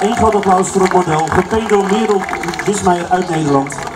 Een groot applaus voor het model, gepedo Merel Wismeijer uit Nederland.